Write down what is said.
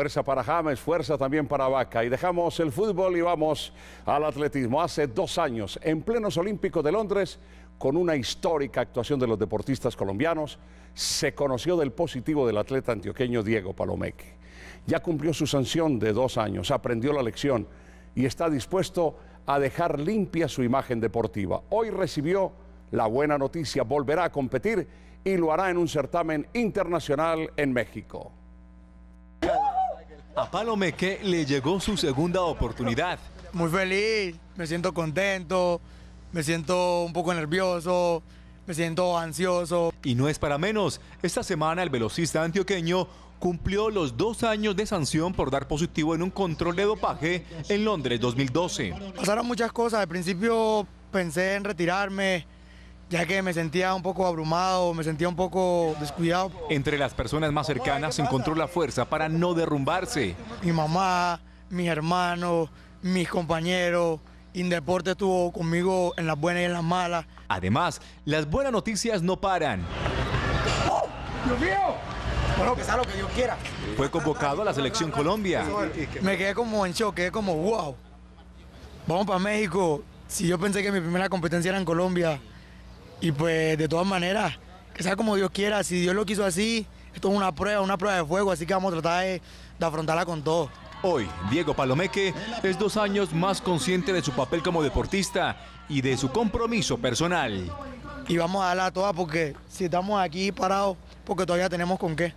Fuerza para James, fuerza también para Vaca. Y dejamos el fútbol y vamos al atletismo. Hace dos años, en plenos Olímpicos de Londres, con una histórica actuación de los deportistas colombianos, se conoció del positivo del atleta antioqueño Diego Palomeque. Ya cumplió su sanción de dos años, aprendió la lección y está dispuesto a dejar limpia su imagen deportiva. Hoy recibió la buena noticia, volverá a competir y lo hará en un certamen internacional en México. A Palomeque le llegó su segunda oportunidad. Muy feliz, me siento contento, me siento un poco nervioso, me siento ansioso. Y no es para menos, esta semana el velocista antioqueño cumplió los dos años de sanción por dar positivo en un control de dopaje en Londres 2012. Pasaron muchas cosas, al principio pensé en retirarme, ya que me sentía un poco abrumado, me sentía un poco descuidado. Entre las personas más cercanas encontró la fuerza para no derrumbarse. Mi mamá, mis hermanos, mis compañeros, Indeporte estuvo conmigo en las buenas y en las malas. Además, las buenas noticias no paran. ¡Dios mío! Bueno, que sea lo que Dios quiera. Fue convocado a la selección Colombia. Me quedé como en shock, quedé como wow. Vamos para México. Si yo pensé que mi primera competencia era en Colombia, y pues de todas maneras, que sea como Dios quiera, si Dios lo quiso así, esto es una prueba, una prueba de fuego, así que vamos a tratar de, de afrontarla con todo. Hoy, Diego Palomeque es dos años más consciente de su papel como deportista y de su compromiso personal. Y vamos a darla a todas porque si estamos aquí parados, porque todavía tenemos con qué.